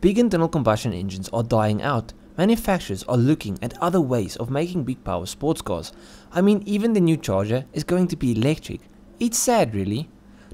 big internal combustion engines are dying out. Manufacturers are looking at other ways of making big power sports cars. I mean, even the new Charger is going to be electric. It's sad, really.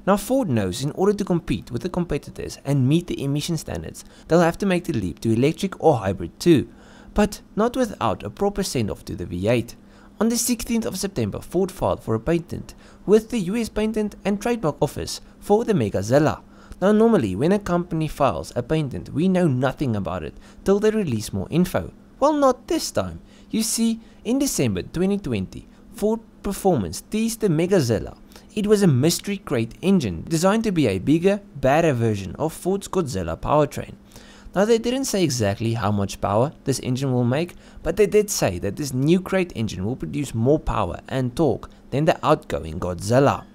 Now, Ford knows in order to compete with the competitors and meet the emission standards, they'll have to make the leap to electric or hybrid too, but not without a proper send off to the V8. On the 16th of September, Ford filed for a patent with the US Patent and Trademark Office for the Megazilla. Now normally when a company files a patent we know nothing about it till they release more info. Well not this time. You see, in December 2020, Ford Performance teased the Megazilla. It was a mystery crate engine designed to be a bigger, badder version of Ford's Godzilla powertrain. Now they didn't say exactly how much power this engine will make, but they did say that this new crate engine will produce more power and torque than the outgoing Godzilla.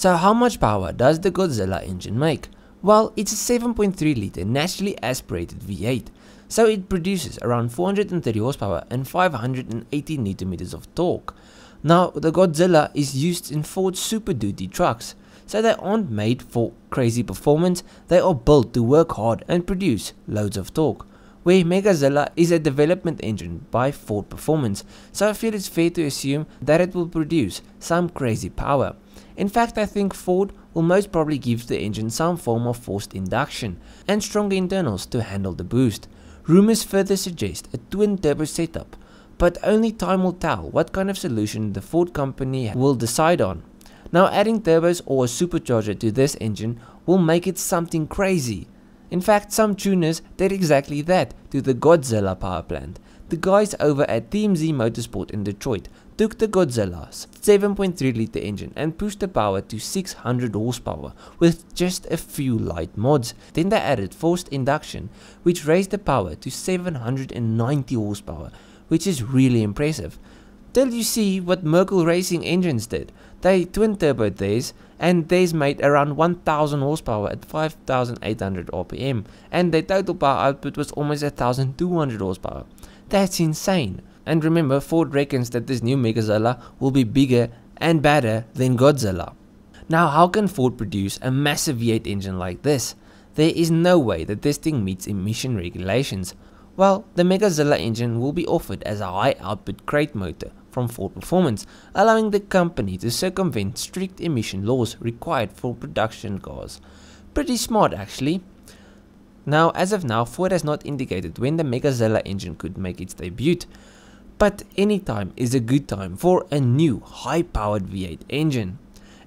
So how much power does the Godzilla engine make? Well, it's a 7.3 litre naturally aspirated V8, so it produces around 430 horsepower and 580 Nm of torque. Now, the Godzilla is used in Ford Super Duty trucks, so they aren't made for crazy performance, they are built to work hard and produce loads of torque. Where Megazilla is a development engine by Ford Performance, so I feel it's fair to assume that it will produce some crazy power. In fact, I think Ford will most probably give the engine some form of forced induction and stronger internals to handle the boost. Rumors further suggest a twin turbo setup, but only time will tell what kind of solution the Ford company will decide on. Now adding turbos or a supercharger to this engine will make it something crazy. In fact, some tuners did exactly that to the Godzilla power plant. The guys over at TMZ Motorsport in Detroit took the Godzilla's 7.3 litre engine and pushed the power to 600 horsepower with just a few light mods. Then they added forced induction which raised the power to 790 horsepower which is really impressive. Till you see what Merkel Racing engines did. They twin turboed theirs and theirs made around 1000 horsepower at 5800 rpm and their total power output was almost 1200 horsepower. That's insane. And remember Ford reckons that this new Megazilla will be bigger and badder than Godzilla. Now how can Ford produce a massive V8 engine like this? There is no way that this thing meets emission regulations. Well, the Megazilla engine will be offered as a high output crate motor from Ford Performance, allowing the company to circumvent strict emission laws required for production cars. Pretty smart actually. Now, as of now, Ford has not indicated when the Megazilla engine could make its debut, but any time is a good time for a new high-powered V8 engine.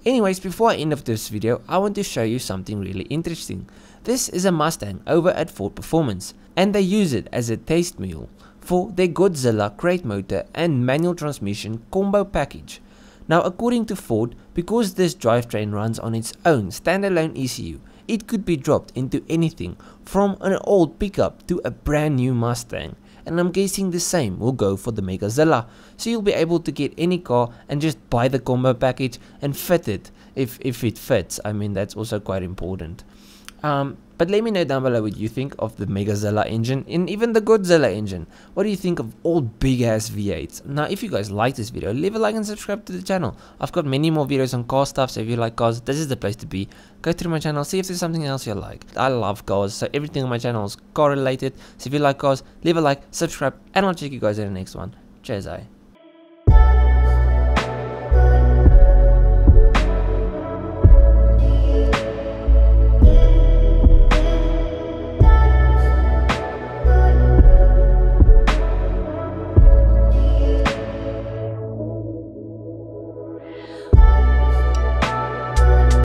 Anyways, before I end of this video, I want to show you something really interesting. This is a Mustang over at Ford Performance, and they use it as a taste mule for their Godzilla crate motor and manual transmission combo package. Now according to Ford, because this drivetrain runs on its own standalone ECU, it could be dropped into anything from an old pickup to a brand new Mustang. And I'm guessing the same will go for the Megazilla, so you'll be able to get any car and just buy the combo package and fit it if, if it fits. I mean that's also quite important. Um, but let me know down below what you think of the Megazilla engine and even the Godzilla engine. What do you think of old big ass V8s? Now if you guys like this video, leave a like and subscribe to the channel. I've got many more videos on car stuff so if you like cars, this is the place to be. Go through my channel, see if there's something else you like. I love cars, so everything on my channel is car related. So if you like cars, leave a like, subscribe, and I'll check you guys in the next one. Cheers, eh?